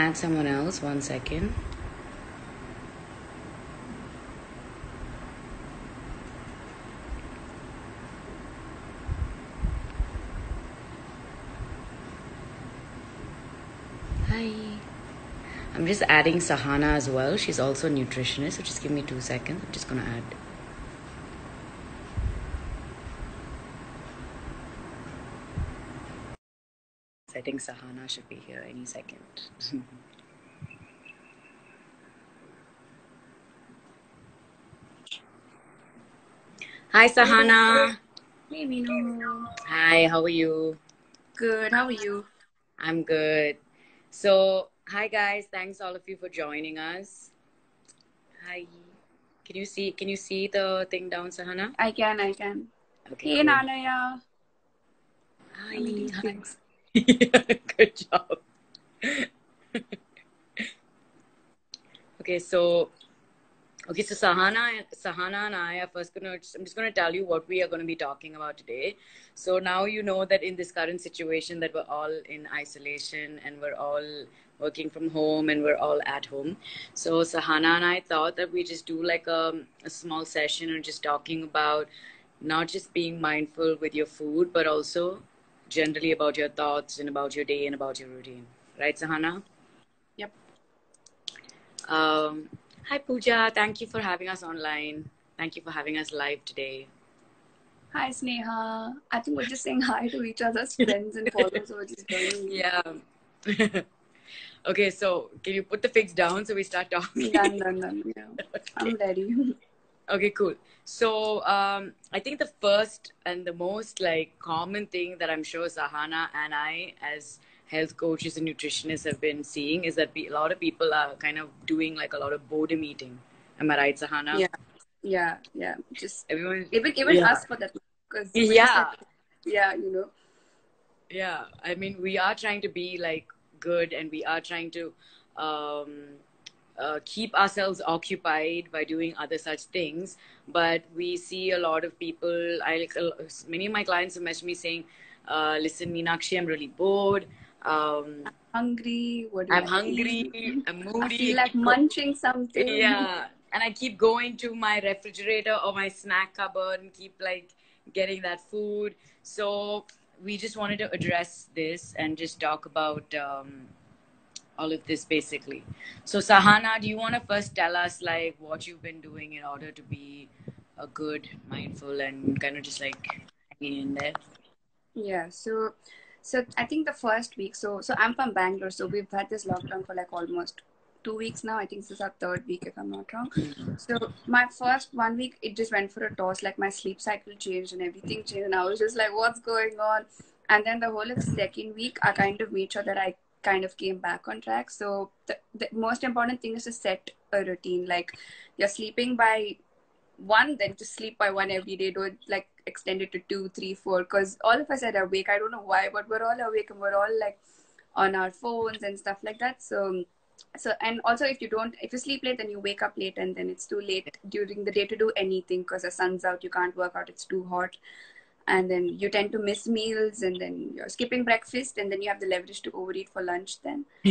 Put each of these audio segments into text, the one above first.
add someone else. One second. Hi. I'm just adding Sahana as well. She's also a nutritionist, so just give me two seconds. I'm just gonna add. I think Sahana should be here any second. Hi, Sahana. Hey. Hi, how are you? Good. How are you? I'm good. So, hi guys. Thanks all of you for joining us. Hi. Can you see? Can you see the thing down, Sahana? I can. I can. Okay. Hey, cool. Nanaya. Hi. Let things. good job. okay, so okay, so Sahana, Sahana and I are first gonna. I'm just gonna tell you what we are gonna be talking about today. So now you know that in this current situation that we're all in isolation and we're all working from home and we're all at home. So Sahana and I thought that we just do like a, a small session and just talking about not just being mindful with your food, but also generally about your thoughts and about your day and about your routine. Right, Sahana? Yep. Um, hi, Pooja. Thank you for having us online. Thank you for having us live today. Hi, Sneha. I think we're just saying hi to each other's friends and followers who are just joining. Yeah. okay, so can you put the figs down so we start talking? Done, done, done. Yeah. I'm ready. Okay, cool. So um, I think the first and the most like common thing that I'm sure Sahana and I, as health coaches and nutritionists, have been seeing is that we, a lot of people are kind of doing like a lot of boredom eating. Am I right, Sahana? Yeah. Yeah. Yeah. Just Everyone. even even Yeah. us for that because Yeah. yeah, you know. Yeah. I mean, we are trying to be like good, and we are trying to um, uh, keep ourselves occupied by doing other such things. But we see a lot of people. I many of my clients have messaged me saying, uh, "Listen, Meenakshi, I'm really bored. Um, Hungry. What do I'm hungry. eat? I'm moody. I feel like munching something. yeah and i keep going to my refrigerator or my snack cupboard and keep like getting that food so we just wanted to address this and just talk about um, all of this basically so sahana do you want to first tell us like what you've been doing in order to be a good mindful and kind of just like hanging in there Yeah, so so I think the first week, so so I'm from Bangalore, so we've had this lockdown for like almost two weeks now. I think this is our third week if I'm not wrong. Mm-hmm. So my first one week it just went for a toss, like my sleep cycle changed and everything changed, and I was just like, what's going on? And then the whole of second week, I kind of made sure that I kind of came back on track. So the, the most important thing is to set a routine. Like you're sleeping by one, then just sleep by one every day. Don't like extend it to two, three, four. Because all of us are awake. I don't know why, but we're all awake and we're all like on our phones and stuff like that. So, so and also if you don't, if you sleep late, then you wake up late, and then it's too late during the day to do anything because the sun's out. You can't work out. It's too hot. And then you tend to miss meals, and then you're skipping breakfast, and then you have the leverage to overeat for lunch. Then,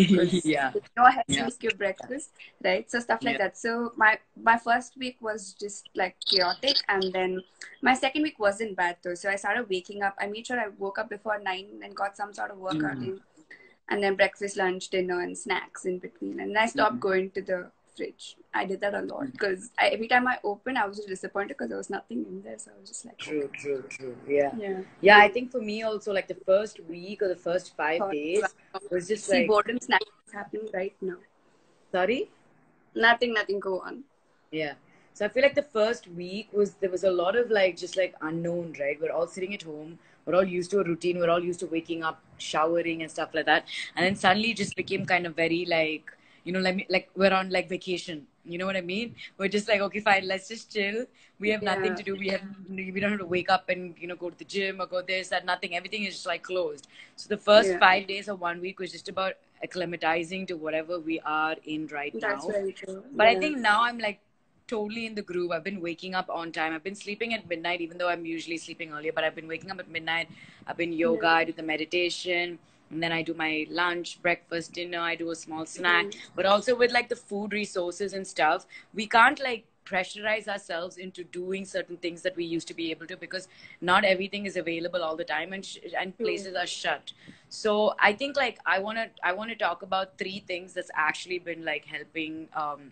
yeah you know how to skip breakfast, right? So stuff like Yeah. that. So my my first week was just like chaotic, and then my second week wasn't bad though. So I started waking up. I made sure I woke up before nine and got some sort of workout Mhm. in, and then breakfast, lunch, dinner, and snacks in between. And I stopped Mhm. going to the fridge. I did that a lot hmm. because every time I opened, I was just disappointed because there was nothing in there. So I was just like, true true true yeah yeah. Yeah, I think for me also, like the first week or the first five Thought- days was just See, like, boredom snacks happening right now. sorry? Nothing, nothing. Go on. Yeah. So I feel like the first week was, there was a lot of like, just like unknown, right? We're all sitting at home. We're all used to a routine. We're all used to waking up, showering and stuff like that. And then suddenly it just became kind of very like, you know, like, like we're on like vacation. You know what I mean? We're just like, okay, fine, let's just chill. We have nothing to do. We have, we don't have to wake up and, you know, go to the gym or go this, that, nothing. Everything is just like closed. So the first Yeah. five days of one week was just about acclimatizing to whatever we are in right That's now. very true. But I think now I'm like totally in the groove. I've been waking up on time. I've been sleeping at midnight, even though I'm usually sleeping earlier. But I've been waking up at midnight. I've been yoga. I do the meditation. And then I do my lunch, breakfast, dinner. I do a small snack, Mm-hmm. but also with like the food resources and stuff, we can't like pressurize ourselves into doing certain things that we used to be able to because not everything is available all the time and sh- and places are shut so i think like i want to i want to talk about three things that's actually been like helping um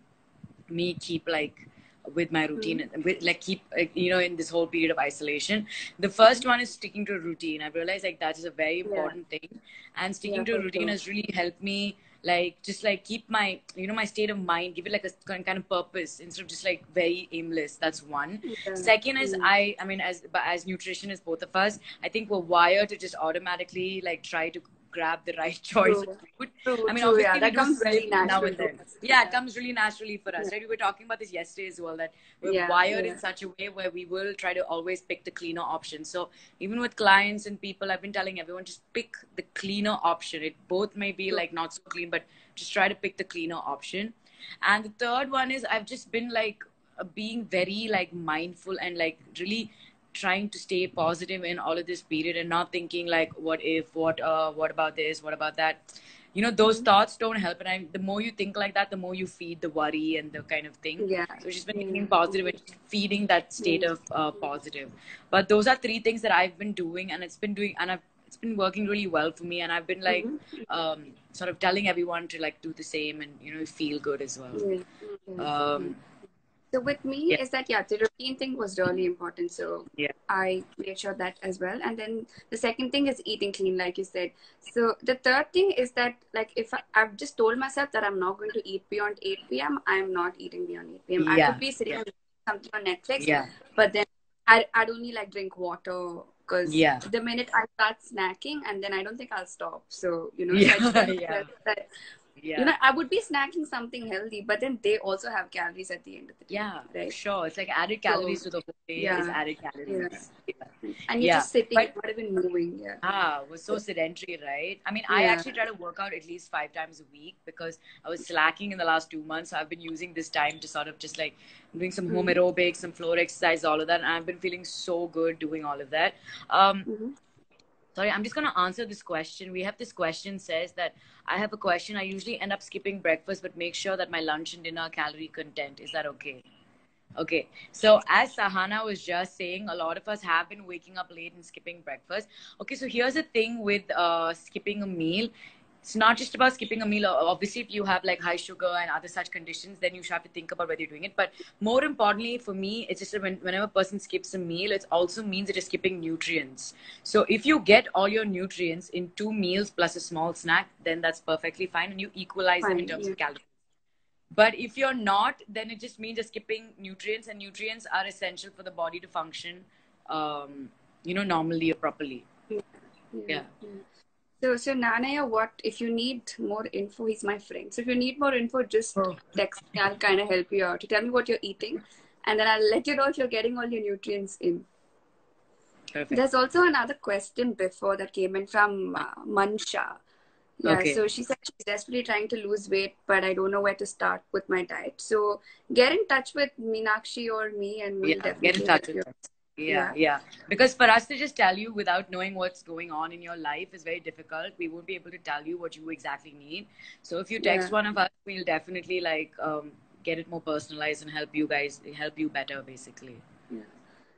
me keep like with my routine and with like keep you know in this whole period of isolation. The first one is sticking to a routine. I've realized like that is a very Yeah. important thing. And sticking Yeah, to a routine has really helped me like just like keep my you know my state of mind give it like a kind of purpose instead of just like very aimless. That's one. Yeah. second is Mm. i i mean as but as nutritionists both of us i think we're wired to just automatically like try to grab the right choice True. of food True, I mean, true, obviously, yeah, that comes very skip now naturally. and then. Yeah, it comes really naturally for us, Yeah. right? We were talking about this yesterday as well that we're Yeah, wired in such a way where we will try to always pick the cleaner option. So even with clients and people, I've been telling everyone just pick the cleaner option. It both may be like not so clean, but just try to pick the cleaner option. And the third one is I've just been like uh, being very like mindful and like really trying to stay positive in all of this period and not thinking like what if what uh what about this what about that you know those thoughts don't help and I, the more you think like that the more you feed the worry and the kind of thing Yeah. so she's been thinking positive and feeding that state of uh, positive but those are three things that i've been doing and it's been doing and i've it's been working really well for me and i've been like Mhm. um sort of telling everyone to like do the same and you know feel good as well. Yeah. um So with me Yeah. is that yeah, the routine thing was really important. So Yeah. I made sure that as well. And then the second thing is eating clean, like you said. So the third thing is that like if I, I've just told myself that I'm not going to eat beyond 8 p.m., I'm not eating beyond 8 p.m. I could be sitting Yeah. on something on Netflix, yeah but then I I'd only like drink water because Yeah. the minute I start snacking and then I don't think I'll stop. So you know, so Yeah, just yeah. that yeah you know I would be snacking something healthy, but then they also have calories at the end of the day. yeah Right. sure it's like added calories to the whole day Yeah. is added calories Yeah. and you're Yeah, just sitting, but- not even moving. Yeah. Ah, was so sedentary, right? I mean, I actually try to work out at least five times a week because I was slacking in the last two months. So I've been using this time to sort of just like doing some home Mhm. aerobics, some floor exercise, all of that. And I've been feeling so good doing all of that. Um, Mhm. Sorry, I'm just going to answer this question. We have this question says that I have a question. I usually end up skipping breakfast, but make sure that my lunch and dinner are calorie content. Is that okay? Okay, so as Sahana was just saying, a lot of us have been waking up late and skipping breakfast. Okay, so here's the thing with uh, skipping a meal. It's not just about skipping a meal. Obviously, if you have like high sugar and other such conditions, then you should have to think about whether you're doing it. But more importantly, for me, it's just that when, whenever a person skips a meal, it also means it is skipping nutrients. So if you get all your nutrients in two meals plus a small snack, then that's perfectly fine, and you equalize them in terms yeah. of calories. But if you're not, then it just means you're skipping nutrients, and nutrients are essential for the body to function, um, you know, normally or properly. Yeah. So, so Nanaya, what if you need more info? He's my friend. So if you need more info, just Oh. text me. I'll kind of help you out. To tell me what you're eating, and then I'll let you know if you're getting all your nutrients in. Perfect. There's also another question before that came in from uh, Mansha. Yeah, Okay. so she said she's desperately trying to lose weight, but I don't know where to start with my diet. So get in touch with Meenakshi or me, and we'll yeah, definitely get in touch with you. us. Yeah, yeah, Because for us to just tell you without knowing what's going on in your life is very difficult. We won't be able to tell you what you exactly need. So if you text Yeah. one of us, we'll definitely like um, get it more personalized and help you guys help you better, basically. Yeah.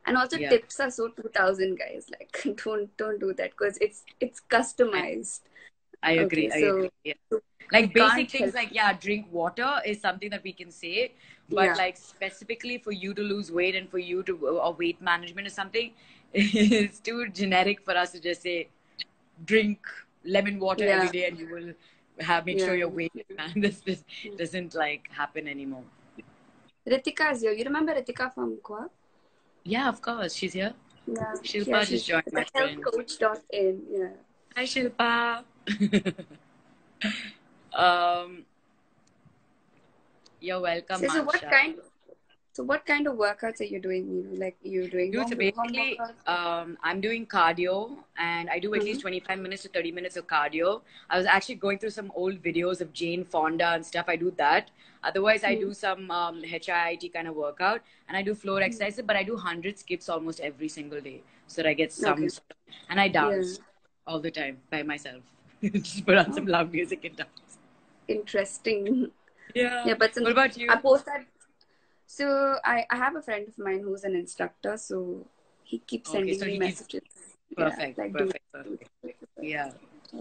And also Yeah. tips are so 2000 guys. Like don't don't do that because it's it's customized. I agree. Okay, I so- agree. Yeah. Like basic things help- like yeah, drink water is something that we can say, but Yeah. like specifically for you to lose weight and for you to uh, or weight management or something, it's too generic for us to just say, drink lemon water Yeah. every day and you will have make sure your weight. Man, this this doesn't like happen anymore. Ritika is here. You remember Ritika from Goa? Yeah, of course, she's here. Yeah. Shilpa just joined my friend. Healthcoach.in. Yeah. Hi, Shilpa. um, you're welcome. So, so what kind? So what kind of workouts are you doing? You know, like you're doing Dude, so basically, um, I'm doing cardio and I do at least 25 minutes to 30 minutes of cardio. I was actually going through some old videos of Jane Fonda and stuff. I do that. Otherwise, I do some um, HIIT kind of workout and I do floor exercises, but I do 100 skips almost every single day so that I get some. Okay. And I dance all the time by myself. Just put on some loud music and dance. Interesting. Yeah. Yeah, but since What about you? I post that. So I, I have a friend of mine who's an instructor, so he keeps Okay, sending so me messages. Perfect, yeah, like perfect, do, perfect. do- Yeah.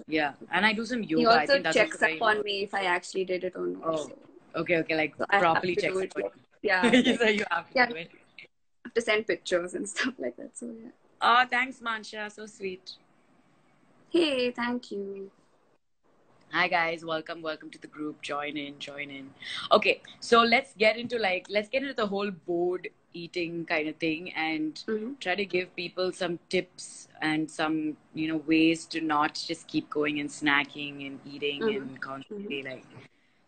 Yeah. And I do some yoga. He I also think that's checks up on me if I actually did it or not. Oh, so, Okay, okay, like so properly to check. it. up like- yeah, like, so you have to Yeah. do it. have to send pictures and stuff like that. So yeah. Oh, thanks, Mansha. So sweet. Hey, thank you. Hi guys, welcome, welcome to the group. Join in, join in. Okay, so let's get into like let's get into the whole bored eating kind of thing and hmm try to give people some tips and some you know ways to not just keep going and snacking and eating Mhm. and constantly like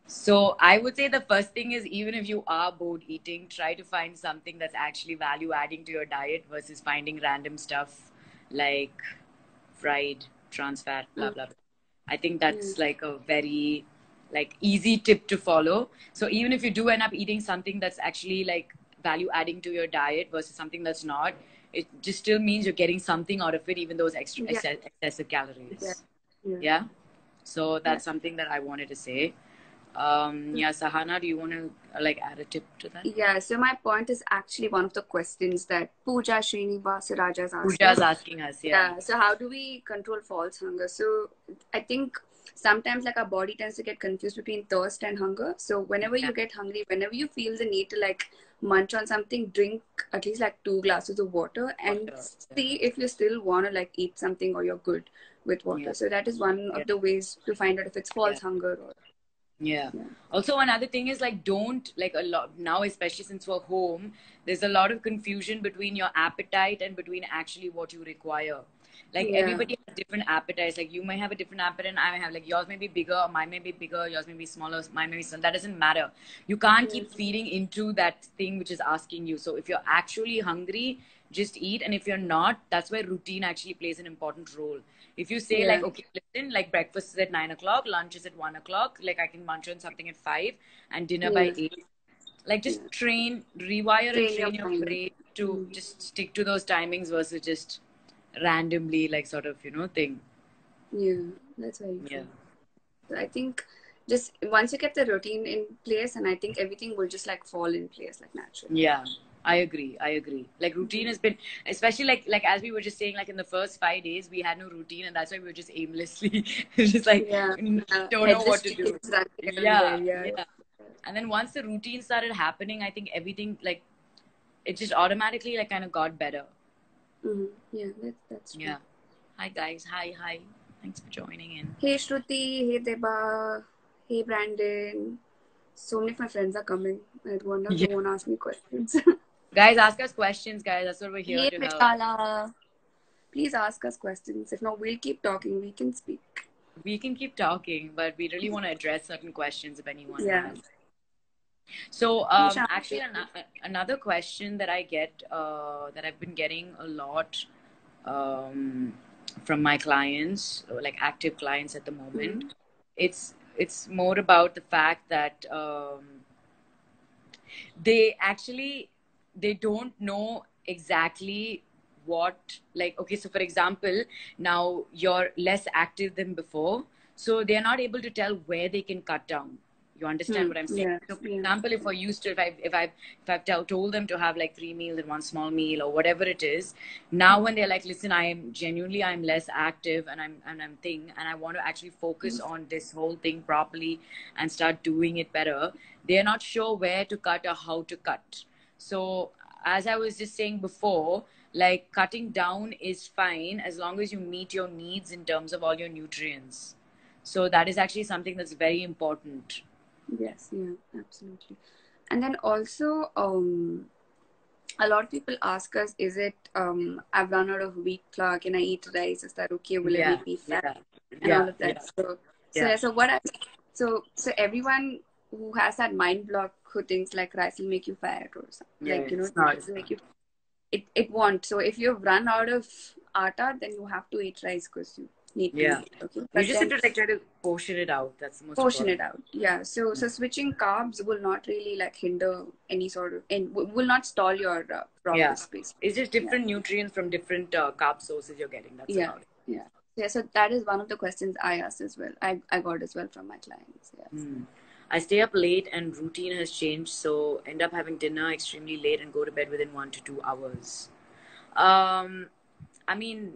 so i would say the first thing is even if you are bored eating try to find something that's actually value adding to your diet versus finding random stuff like fried trans fat blah Mm. blah blah i think that's like a very like easy tip to follow so even if you do end up eating something that's actually like value adding to your diet versus something that's not it just still means you're getting something out of it even though it's extra Yeah. exce- excessive calories Yeah. Yeah. yeah so that's something that i wanted to say um yeah sahana do you want to like add a tip to that Yeah, so my point is actually one of the questions that Pooja Srinivas Raja's asked. Pooja's asking us yeah, yeah so how do we control false hunger so i think sometimes like our body tends to get confused between thirst and hunger so whenever you get hungry whenever you feel the need to like munch on something drink at least like two glasses of water and Water, see if you still want to like eat something or you're good with water Yeah. so that is one Yeah. of the ways to find out if it's false Yeah. hunger or Yeah. Also, another thing is like, don't like a lot now, especially since we're home, there's a lot of confusion between your appetite and between actually what you require. Like Yeah. everybody has different appetites. Like you may have a different appetite, and I may have like yours may be bigger, mine may be bigger, yours may be smaller, mine may be small. That doesn't matter. You can't keep feeding into that thing which is asking you. So if you're actually hungry, just eat. And if you're not, that's where routine actually plays an important role. If you say Yeah. like, okay, listen, like breakfast is at nine o'clock, lunch is at one o'clock, like I can munch on something at five, and dinner by eight. Like just Yeah. train, rewire Train and your train your mind. brain to Mm. just stick to those timings versus just randomly like sort of you know thing. yeah that's very true Yeah. So I think just once you get the routine in place, and I think everything will just like fall in place like naturally. Yeah, I agree. I agree. Like routine has been, especially like like as we were just saying, like in the first five days we had no routine, and that's why we were just aimlessly, just like Yeah. don't know what to do. running Yeah, yeah. And then once the routine started happening, I think everything like it just automatically like kind of got better. Mhm. Yeah, that's that's true. Yeah. Hi guys. Hi hi. Thanks for joining in. Hey Shruti, hey Deba, hey Brandon. So many of my friends are coming. I wonder if Yeah. they won't ask me questions. Guys, ask us questions, guys. That's what we're here hey to. Please ask us questions. If not, we'll keep talking. We can speak. We can keep talking, but we really want to address certain questions if anyone Yeah. has. So, um, actually, an- another question that I get, uh, that I've been getting a lot um, from my clients, like active clients at the moment, it's it's more about the fact that um, they actually they don't know exactly what like okay so for example now you're less active than before so they're not able to tell where they can cut down. You understand Hmm, what i'm saying? yeah, so for yeah. example if i used to if i if i if i've tell, told them to have like three meals and one small meal or whatever it is now when they're like listen i am genuinely i'm less active and i'm and i'm thing and i want to actually focus on this whole thing properly and start doing it better they're not sure where to cut or how to cut so as i was just saying before like cutting down is fine as long as you meet your needs in terms of all your nutrients so that is actually something that's very important Yes, yeah, absolutely. And then also, um, a lot of people ask us, is it, um, I've run out of wheat flour, can I eat rice? Is that okay? Will it yeah make me fat? yeah And yeah, all of that. So, so, so what I, so, so everyone who has that mind block who thinks like rice will make you fat or something, Yeah, like, you know, it's not, it will make you, it, it won't. So if you've run out of atta, then you have to eat rice because you need to Yeah. eat, okay? you just then- have to like try to portion it out that's the most portion important. it out yeah so so switching carbs will not really like hinder any sort of and will not stall your uh, progress basically it's just different nutrients from different uh, carb sources you're getting that's Yeah. yeah Yeah, so that is one of the questions I asked as well. I, I got as well from my clients. Yeah. Hmm. I stay up late and routine has changed, so end up having dinner extremely late and go to bed within one to two hours. Um, I mean,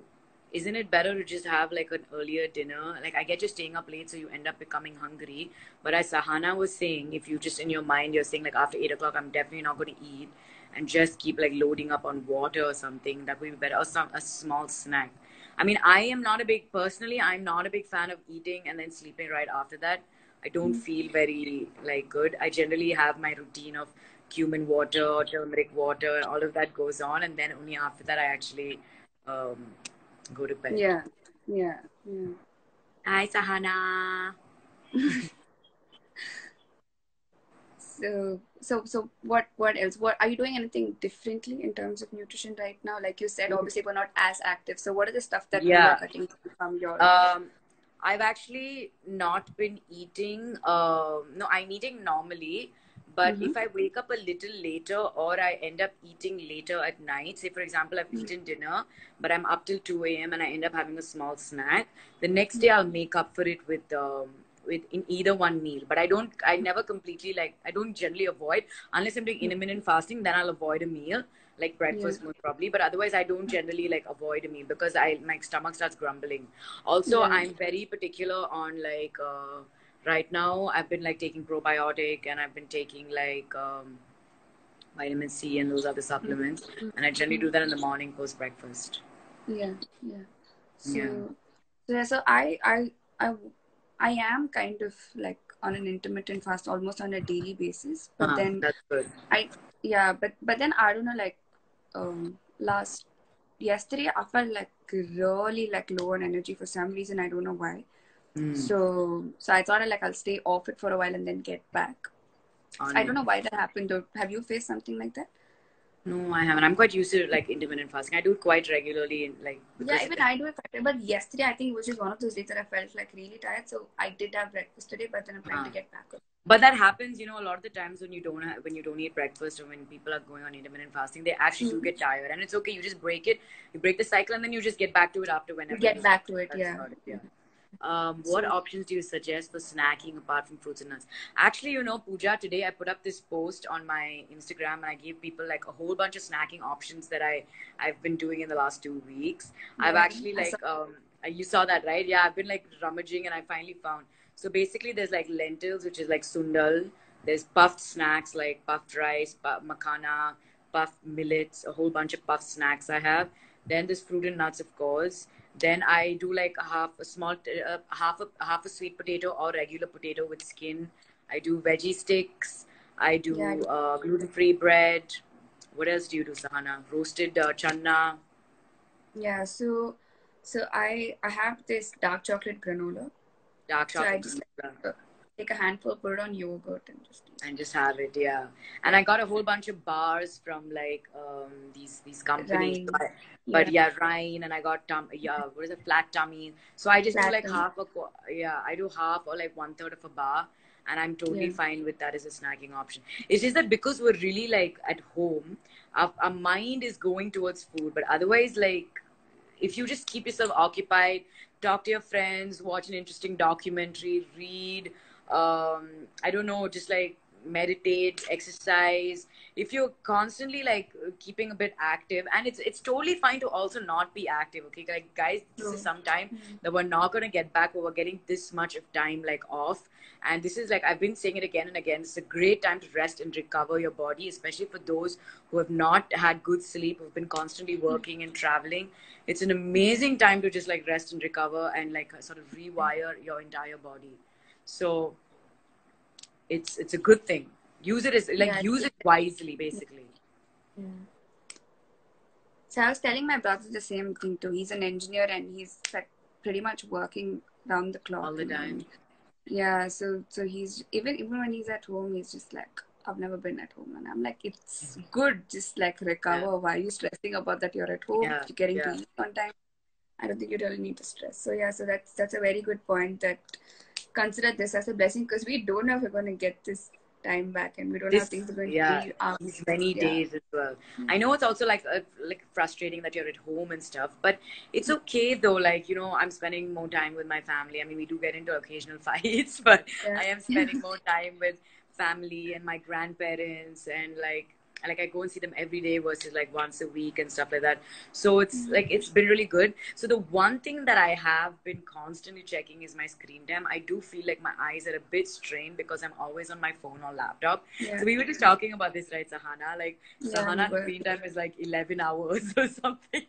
isn't it better to just have like an earlier dinner? Like, I get you staying up late, so you end up becoming hungry. But as Sahana was saying, if you just in your mind you're saying like after eight o'clock, I'm definitely not going to eat, and just keep like loading up on water or something, that would be better. Or some a small snack. I mean, I am not a big personally. I'm not a big fan of eating and then sleeping right after that. I don't feel very like good. I generally have my routine of cumin water, turmeric water, all of that goes on, and then only after that I actually um, go to bed. Yeah. Yeah. Yeah. Hi, Sahana. So, so, so, what, what else? What are you doing anything differently in terms of nutrition right now? Like you said, obviously we're not as active. So, what are the stuff that you are cutting from your? Um, I've actually not been eating. Um, no, I'm eating normally, but Mhm. if I wake up a little later or I end up eating later at night, say for example, I've eaten dinner, but I'm up till 2 a.m. and I end up having a small snack, the next day I'll make up for it with um, with in either one meal. But I don't, I never completely like, I don't generally avoid unless I'm doing intermittent fasting. Then I'll avoid a meal like breakfast most probably but otherwise i don't generally like avoid a meal because i my stomach starts grumbling also Yeah. i'm very particular on like uh, right now i've been like taking probiotic and i've been taking like um, vitamin c and those other supplements and i generally do that in the morning post breakfast Yeah, yeah. So, Yeah. so, yeah, so I, I, I, I am kind of like on an intermittent fast almost on a daily basis. But Ah, then that's good I, yeah, but but then I don't know, like, um, last yesterday I felt like really like low on energy for some reason. I don't know why. Mm. So, so I thought like I'll stay off it for a while and then get back. On I don't know why that happened though. Have you faced something like that? No i haven't i'm quite used to like intermittent fasting i do it quite regularly in, like Yeah, even I do it, but yesterday I think it was just one of those days that I felt like really tired. So I did have breakfast today, but then I'm trying to Ah. get back. on. But that happens, you know, a lot of the times when you don't have, when you don't eat breakfast or when people are going on intermittent fasting, they actually do Mhm. get tired, and it's okay. You just break it, you break the cycle, and then you just get back to it after whenever. Get back to it, yeah. it, yeah. Um, what options do you suggest for snacking apart from fruits and nuts? Actually, you know, Pooja, today I put up this post on my Instagram and I gave people like a whole bunch of snacking options that I I've been doing in the last two weeks. I've actually like saw- um uh, you saw that right? Yeah, I've been like rummaging and I finally found. So basically, there's like lentils, which is like sundal. There's puffed snacks like puffed rice, puff, makhana, puffed millets, a whole bunch of puffed snacks I have. Then there's fruit and nuts, of course. Then I do like a half a small uh, half a half a sweet potato or regular potato with skin. I do veggie sticks. I do Yeah, uh, gluten free bread. What else do you do, Sahana? Roasted uh, channa. Yeah, so so I I have this dark chocolate granola. dark So I chocolate granola, Take a handful, put it on yogurt, and just eat. and just have it yeah and i got a whole bunch of bars from like um these these companies but, but yeah rhine and i got tum yeah what is it flat tummy so i just do like tummy. half a qu- yeah i do half or like one third of a bar and i'm totally Yeah. fine with that as a snacking option it's just that because we're really like at home our, our mind is going towards food but otherwise like if you just keep yourself occupied talk to your friends watch an interesting documentary read um i don't know just like meditate exercise. If you're constantly like keeping a bit active and it's it's totally fine to also not be active okay? Like guys this is some time Mhm. that we're not going to get back we're getting this much of time like off. And this is like i've been saying it again and again it's a great time to rest and recover your body especially for those who have not had good sleep who've been constantly working and traveling. It's an amazing time to just like rest and recover and like sort of rewire your entire body so it's it's a good thing use it as like Yeah, use it wisely basically So I was telling my brother the same thing too. He's an engineer and he's like pretty much working round the clock. all the time Yeah, so so he's even even when he's at home, he's just like, I've never been at home, and I'm like, it's mm-hmm. good, just like recover. Why are you stressing about that? You're at home, Yeah, you're getting yeah. to eat on time. I don't think you really need to stress. So yeah, so that's that's a very good point. That consider this as a blessing because we don't know if we're going to get this time back and we don't This- have things to go in yeah, three hours. Um, these many Yeah. days as well. Hmm. I know it's also like uh, like frustrating that you're at home and stuff, but it's hmm. okay though. Like you know, I'm spending more time with my family. I mean, we do get into occasional fights, but Yeah. I am spending more time with family and my grandparents and like like I go and see them every day versus like once a week and stuff like that. So it's Mhm. like it's been really good. So the one thing that I have been constantly checking is my screen time. I do feel like my eyes are a bit strained because I'm always on my phone or laptop. Yeah. So we were just talking about this, right, Sahana? Like Yeah, Sahana screen time is like 11 hours or something.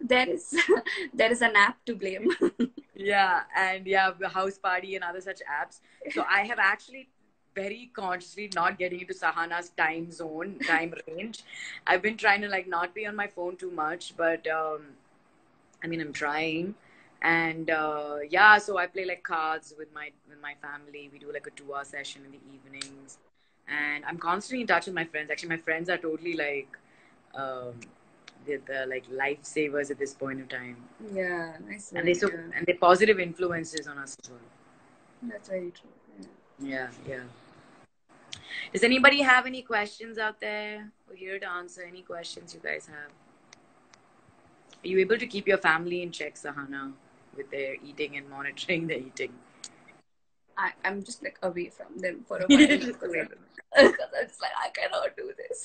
there is there is an app to blame. yeah, and yeah, the house party and other such apps. So I have actually very consciously not getting into Sahana's time zone, time range. I've been trying to like not be on my phone too much, but um, I mean I'm trying. And uh, yeah, so I play like cards with my with my family. We do like a two hour session in the evenings, and I'm constantly in touch with my friends. Actually, my friends are totally like um, they're, the like lifesavers at this point of time, yeah, I swear. and they so yeah. and they're positive influences on us as well. That's very true. Yeah. Yeah, yeah. Does anybody have any questions out there? We're here to answer any questions you guys have. Are you able to keep your family in check, Sahana, with their eating and monitoring their eating? I, I'm just like away from them for a while because Just away I'm, from because I'm just like I cannot do this.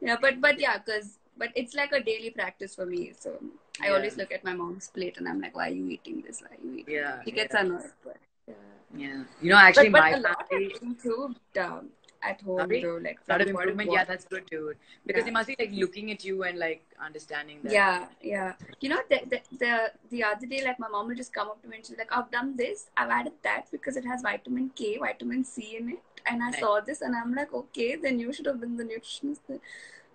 Yeah, but but yeah, because but it's like a daily practice for me. So I Yeah. always look at my mom's plate and I'm like, why are you eating this? Why are you eating? Yeah, that?" He gets yeah. annoyed, but yeah. Yeah. You know, actually, but, my but a lot family. have improved um, at home Sorry? though. Like lot of from improvement. Yeah, that's good, dude. Because Yeah. they must be like looking at you and like understanding that. Yeah, yeah. You know, the, the the the other day, like my mom will just come up to me and she's like, "I've done this. I've added that because it has vitamin K, vitamin C in it, and I saw this, and I'm like, okay, then you should have been the nutritionist."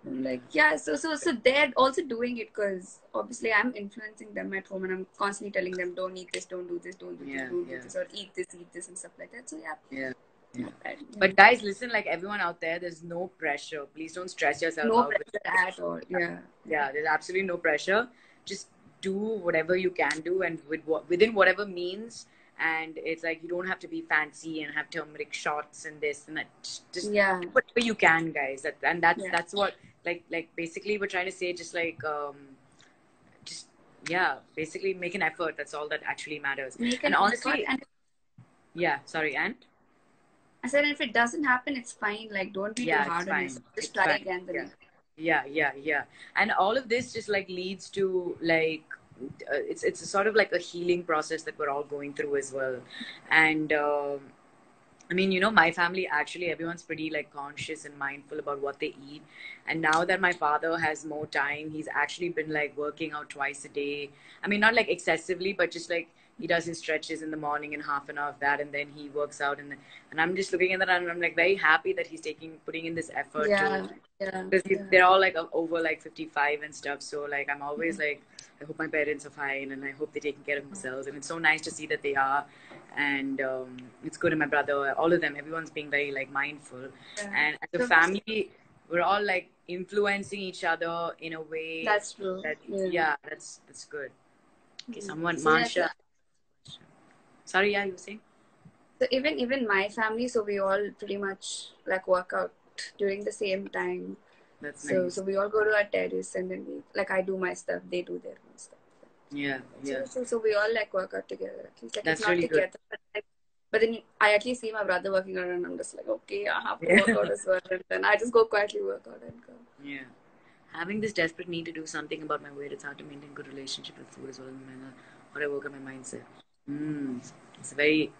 I'm like, yeah. So so so they're also doing it because obviously I'm influencing them at home, and I'm constantly telling them, "Don't eat this, don't do this, don't do Yeah, this, don't yeah. do this, or eat this, eat this, and stuff like that." So yeah. Yeah. Yeah. But guys, listen, like everyone out there, there's no pressure. Please don't stress yourself no out. pressure at all. Yeah. yeah there's absolutely no pressure just do whatever you can do and with within whatever means and it's like you don't have to be fancy and have turmeric shots and this and that just, just Yeah. whatever you can guys that, and that's Yeah. that's what like like basically we're trying to say just like um just yeah basically make an effort that's all that actually matters Make And an honestly- effort and yeah sorry and I said if it doesn't happen, it's fine. Like don't be Yeah, too hard on yourself. Just It's try fine. again. Yeah. yeah yeah yeah and all of this just like leads to like uh, it's it's a sort of like a healing process that we're all going through as well and um, i mean you know my family actually everyone's pretty like conscious and mindful about what they eat and now that my father has more time he's actually been like working out twice a day i mean not like excessively but just like he does his stretches in the morning and half an hour of that and then he works out and and i'm just looking at that and i'm like very happy that he's taking putting in this effort Yeah, to yeah, because yeah. they're all like over like 55 and stuff so like i'm always like i hope my parents are fine and i hope they're taking care of themselves and it's so nice to see that they are and um, it's good and my brother all of them everyone's being very like mindful Yeah. and as a family we're all like influencing each other in a way That's true. that Yeah. yeah, that's that's good okay Mm. someone So, mansha sorry yeah you were saying So even even my family, so we all pretty much like work out during the same time. that's So nice so we all go to our terrace and then we like I do my stuff, they do their own stuff. yeah yeah So, so so we all like work out together. At least like That's it's not really good. together, but, like, but then I at least see my brother working out and I'm just like, okay, I have to Yeah. work out as well. And then I just go quietly work out and go. Yeah. Having this desperate need to do something about my weight, it's hard to maintain good relationship with food as well the manner or I work on my mindset. Mm. It's very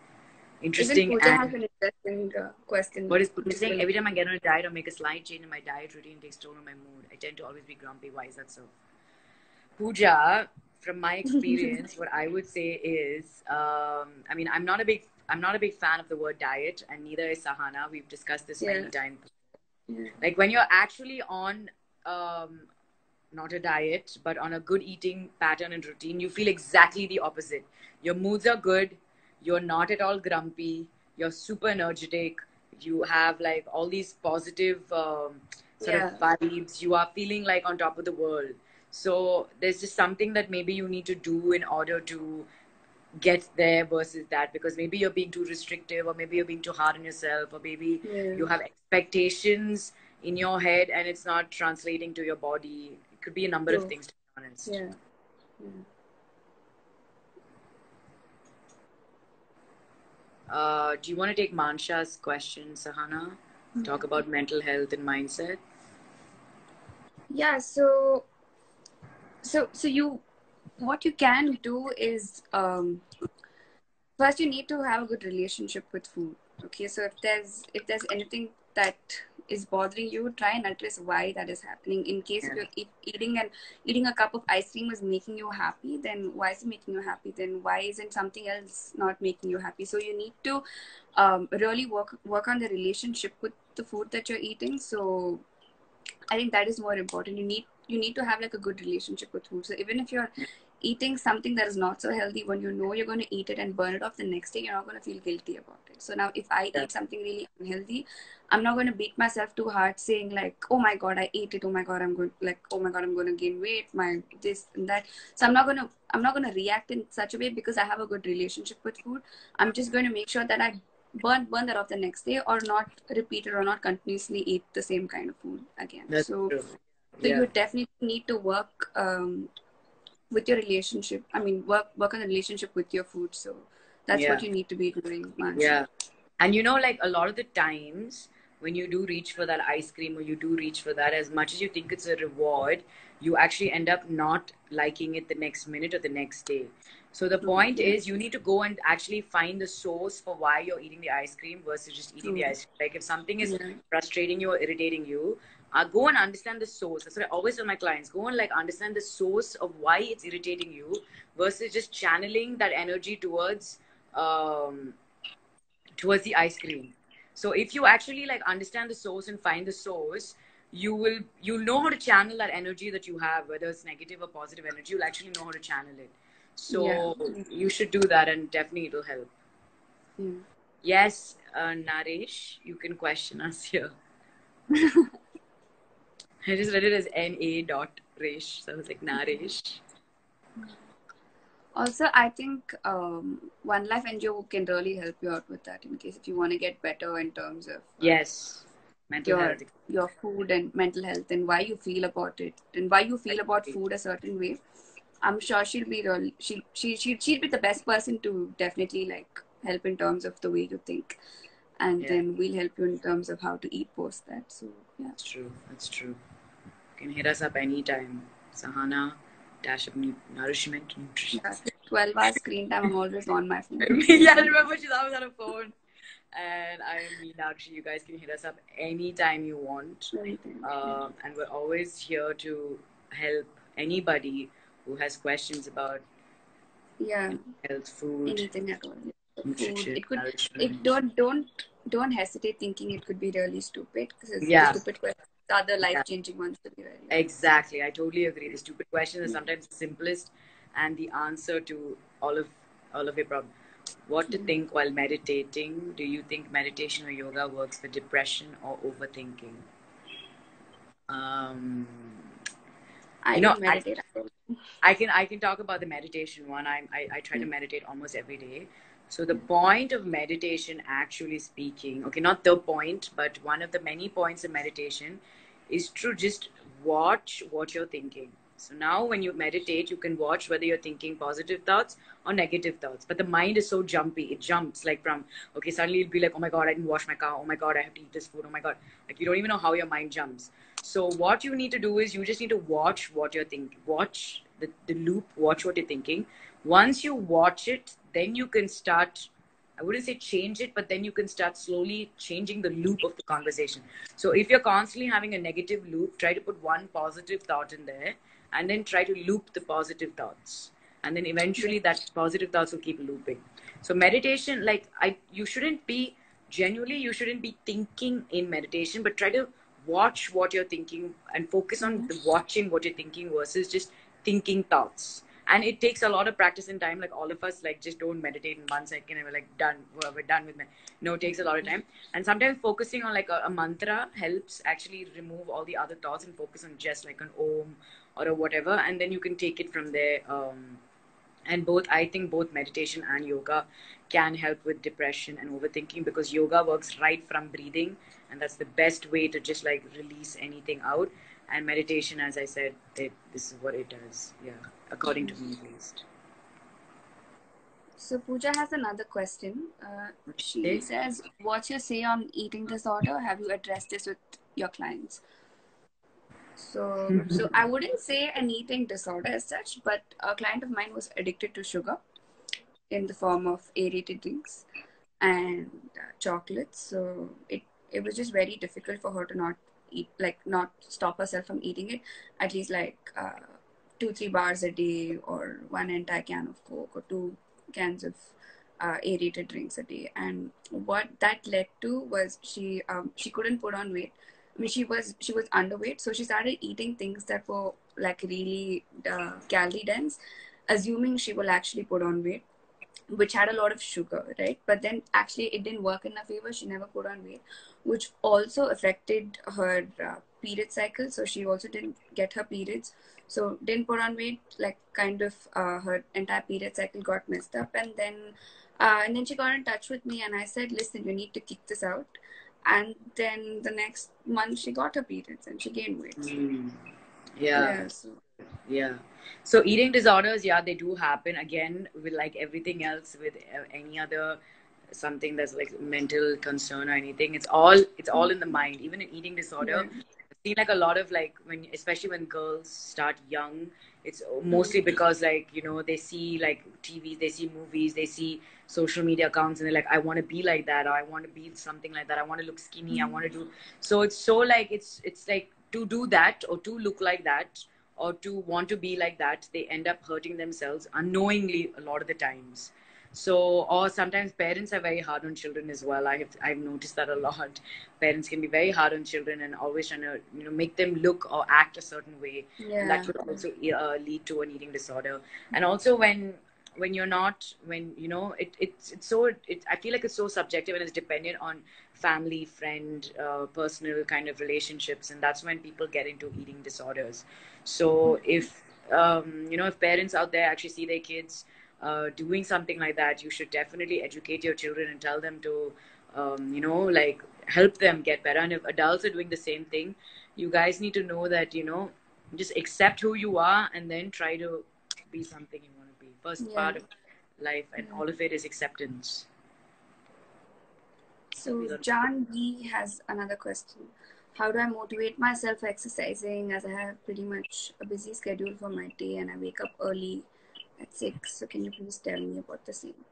interesting. Even Pooja has an interesting uh, question. what is Pooja saying? Every time I get on a diet or make a slight change in my diet routine, takes toll on my mood. I tend to always be grumpy. Why is that so? Pooja, from my experience, what I would say is, um, I mean, I'm not a big, I'm not a big fan of the word diet, and neither is Sahana. We've discussed this many times Yeah. like when you're actually on um not a diet but on a good eating pattern and routine you feel exactly the opposite your moods are good you're not at all grumpy you're super energetic you have like all these positive um, sort Yeah. of vibes you are feeling like on top of the world so there's just something that maybe you need to do in order to get there versus that because maybe you're being too restrictive or maybe you're being too hard on yourself or maybe Yeah. you have expectations in your head and it's not translating to your body could be a number of things to be honest Yeah. yeah. uh, do you want to take mansha's question sahana talk about mental health and mindset Yeah, so so so you what you can do is um first you need to have a good relationship with food. Okay, so if there's if there's anything that is bothering you, try and address why that is happening. In case Yeah. you're eat, eating and eating a cup of ice cream is making you happy, then why is it making you happy? Then why isn't something else not making you happy? So you need to um, really work work on the relationship with the food that you're eating. So I think that is more important. You need you need to have like a good relationship with food. So even if you're eating something that is not so healthy, when you know you're going to eat it and burn it off the next day, you're not going to feel guilty about it. So now, if I Yeah. eat something really unhealthy, I'm not going to beat myself too hard, saying like, "Oh my god, I ate it. Oh my god, I'm going like, oh my god, I'm going to gain weight. My this and that." So I'm not going to I'm not going to react in such a way because I have a good relationship with food. I'm just going to make sure that I burn burn that off the next day or not repeat it or not continuously eat the same kind of food again. that's so true so yeah you definitely need to work um, with your relationship. I mean, work work on the relationship with your food. So that's Yeah. what you need to be doing. Yeah. And you know, like a lot of the times when you do reach for that ice cream or you do reach for that, as much as you think it's a reward, you actually end up not liking it the next minute or the next day. So the point Yeah. is, you need to go and actually find the source for why you're eating the ice cream versus just eating the ice cream. Like if something is frustrating you or irritating you, uh, go and understand the source. That's what I always tell my clients. Go and like understand the source of why it's irritating you versus just channeling that energy towards um, towards the ice cream. So if you actually like understand the source and find the source, you will you'll know how to channel that energy that you have, whether it's negative or positive energy. You'll actually know how to channel it. So Yeah. you should do that, and definitely it'll help. Yeah. Yes, uh, Naresh, you can question us here. I just read it as N A dot Resh, so I was like Naresh. Also, I think um, One Life NGO can really help you out with that in case if you want to get better in terms of uh, Yes, mental Your- health. your food and mental health and why you feel about it and why you feel about food a certain way. I'm sure she'll be real. She she she she'll be the best person to definitely like help in terms of the way you think, and Yeah. then we'll help you in terms of how to eat post that. So yeah, That's true. That's true. Can hit us up anytime. Sahana, dash nourishment, nutrition. yeah. twelve hours screen time. I'm always on my phone. yeah, I remember she's always on her phone. And I am Meenakshi. You guys can hit us up anytime you want. Um, and we're always here to help anybody who has questions about yeah, health, food, anything at all. Nutrition, It could. nourishment. It don't don't don't hesitate thinking it could be really stupid because it's Yeah. stupid questions are the life changing ones to be very. Exactly. I totally agree. The stupid question is hmm. sometimes the simplest and the answer to all of all of your problems. What to hmm. think while meditating? Do you think meditation or yoga works for depression or overthinking? Um, I You know, don't meditate. at all. I can I can talk about the meditation one. I I, I try to hmm. meditate almost every day. So the point of meditation, actually speaking, okay, not the point, but one of the many points of meditation, is to just watch what you're thinking. So now when you meditate, you can watch whether you're thinking positive thoughts or negative thoughts. But the mind is so jumpy; it jumps like from okay, suddenly it'll be like, oh my god, I didn't wash my car. Oh my god, I have to eat this food. Oh my god, like you don't even know how your mind jumps. So what you need to do is you just need to watch what you're thinking. Watch the, the loop, watch what you're thinking. Once you watch it, then you can start, I wouldn't say change it, but then you can start slowly changing the loop of the conversation. So if you're constantly having a negative loop, try to put one positive thought in there and then try to loop the positive thoughts. And then eventually that positive thoughts will keep looping. So meditation, like I you shouldn't be genuinely you shouldn't be thinking in meditation, but try to watch what you're thinking and focus on the watching what you're thinking versus just thinking thoughts and it takes a lot of practice and time. Like all of us like just don't meditate in one second and we're like done we're, we're done with it. No it takes a lot of time. And sometimes focusing on like a, a mantra helps actually remove all the other thoughts and focus on just like an om or a whatever. And then you can take it from there um and both i think both meditation and yoga can help with depression and overthinking because yoga works right from breathing and that's the best way to just like release anything out and meditation as i said it, this is what it does yeah according to me at least So Pooja has another question. Uh, she Okay. says, "What's your say on eating disorder? Have you addressed this with your clients?" So, so I wouldn't say an eating disorder as such, but a client of mine was addicted to sugar in the form of aerated drinks and uh, chocolates. So it it was just very difficult for her to not eat, like not stop herself from eating it. At least like uh, two three bars a day, or one entire can of Coke, or two cans of uh, aerated drinks a day. And what that led to was she um, she couldn't put on weight. I mean, she was she was underweight, so she started eating things that were like really uh, calorie dense, assuming she will actually put on weight, which had a lot of sugar, right? But then actually it didn't work in her favor. She never put on weight, which also affected her uh, period cycle. So she also didn't get her periods. So didn't put on weight. Like kind of uh, her entire period cycle got messed up, and then uh, and then she got in touch with me, and I said, "Listen, you need to kick this out." And then the next month she got her periods and she gained weight. Mm. yeah so, Yeah. So eating disorders, yeah, they do happen. Again, with like everything else, with uh, any other something that's like mental concern or anything, it's all it's all in the mind. Even in eating disorder, Yeah. I've seen like a lot of like when, especially when girls start young, it's mostly because like you know they see like tvs they see movies, they see social media accounts, and they're like, I want to be like that, or I want to be something like that. I want to look skinny. I want to do. So it's so like it's it's like to do that or to look like that or to want to be like that, they end up hurting themselves unknowingly a lot of the times. So, or sometimes parents are very hard on children as well. I have I've noticed that a lot. Parents can be very hard on children and always trying to you know make them look or act a certain way. And yeah. that could also uh, lead to an eating disorder. And also when when you're not when you know it it's it's so it I feel like it's so subjective and it's dependent on family, friend, uh, personal kind of relationships, and that's when people get into eating disorders. So if um, you know if parents out there actually see their kids uh, doing something like that, you should definitely educate your children and tell them to um, you know like help them get better. And if adults are doing the same thing, you guys need to know that you know just accept who you are and then try to be something you want to be. First Yeah. part of life, and Yeah. all of it is acceptance. So John B has another question. How do I motivate myself exercising as I have pretty much a busy schedule for my day and I wake up early at six? So can you please tell me about the same?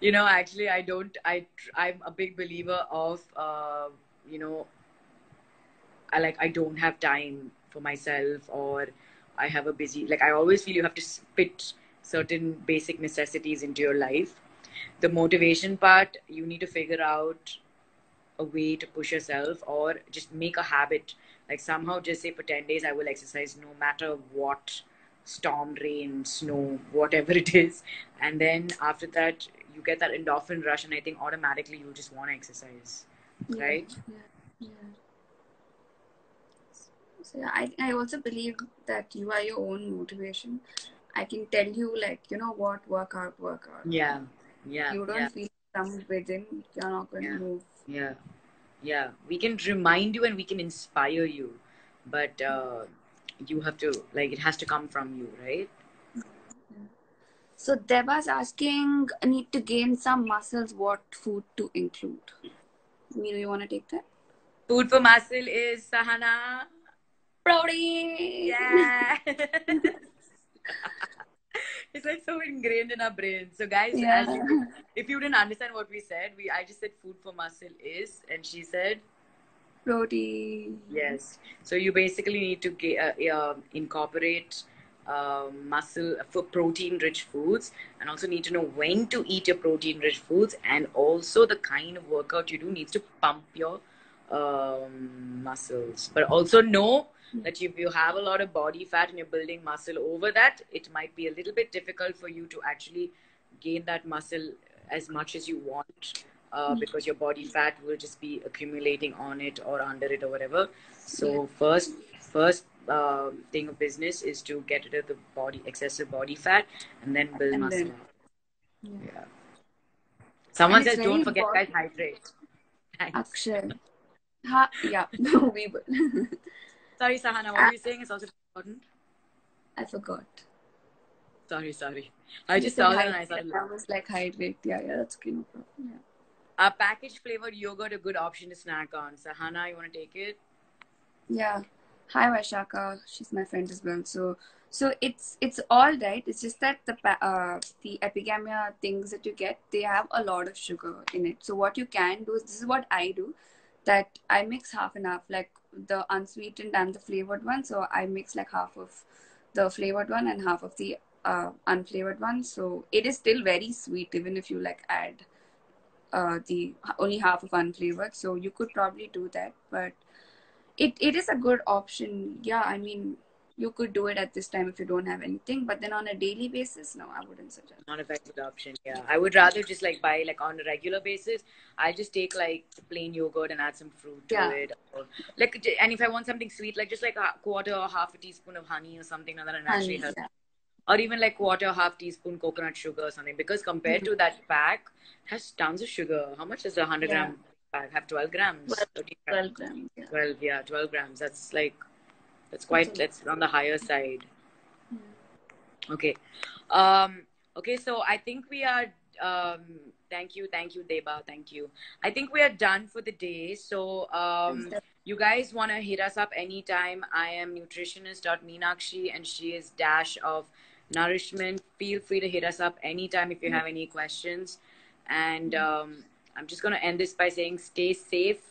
you know actually i don't i i'm a big believer of uh, you know i like i don't have time for myself or i have a busy like i always feel you have to fit certain basic necessities into your life the motivation part you need to figure out a way to push yourself or just make a habit like somehow just say for 10 days i will exercise no matter what storm rain snow whatever it is and then after that you get that endorphin rush and i think automatically you just want to exercise Yeah, Right. Yeah. yeah. So yeah, I I also believe that you are your own motivation. I can tell you like you know what work out, work out. yeah yeah You don't yeah feel some within, you're not going to Yeah. move. yeah yeah we can remind you and we can inspire you but uh, you have to like it has to come from you right So Deba's asking, need to gain some muscles, what food to include? Meenu, you want to take that? food for muscle is sahana Protein! yeah it's like so ingrained in our brains so guys Yeah. as you, if you didn't understand what we said we i just said food for muscle is and she said Protein. Yes. So you basically need to get, uh, uh, incorporate um, muscle for protein-rich foods, and also need to know when to eat your protein-rich foods, and also the kind of workout you do needs to pump your um, muscles. But also know that if you have a lot of body fat and you're building muscle over that, it might be a little bit difficult for you to actually gain that muscle as much as you want uh, because your body fat will just be accumulating on it or under it or whatever. So first, first um thing of business is to get rid of the body excessive body fat and then build And muscle. then- Yeah. Yeah. Someone says, "Don't forget, guys, hydrate." Thanks. Akshay. Ha, yeah, no, we will. Sorry, Sahana. What were you saying It's also important. I forgot. Sorry, sorry. I You just saw that and I started. I was like hydrate. Yeah, yeah, that's okay. No problem. Yeah. Uh, packaged flavored yogurt, a good option to snack on. Sahana, you want to take it? Yeah. Hi Vaishaka. She's my friend as well. So so it's it's all right. It's just that the uh, the epigamia things that you get, they have a lot of sugar in it. So what you can do is this is what I do, that I mix half and half, like the unsweetened and the flavored one. So I mix like half of the flavored one and half of the uh, unflavored one. So it is still very sweet, even if you like add uh, the only half of unflavored. So you could probably do that, but it, it is a good option. Yeah, I mean, you could do it at this time if you don't have anything, but then on a daily basis, no, I wouldn't suggest. Not a very good option. Yeah, I would rather just like buy like on a regular basis. I just take like plain yogurt and add some fruit to Yeah. it. Or, like, and if I want something sweet, like just like a quarter or half a teaspoon of honey or something like that, and actually help. yeah. Or even like quarter, half teaspoon coconut sugar or something. Because compared to that pack, it has tons of sugar. How much is a hundred Yeah. gram pack have? Twelve grams. 12 13 grams. 12 grams. Yeah. 12 yeah 12 grams that's like that's quite that's on the higher side. Okay. Um okay so i think we are um thank you thank you deba thank you. I think we are done for the day. So um you guys want to hit us up anytime. I am nutritionist.meenakshi and she is dash of nourishment. Feel free to hit us up anytime if you have any questions. And um i'm just going to end this by saying stay safe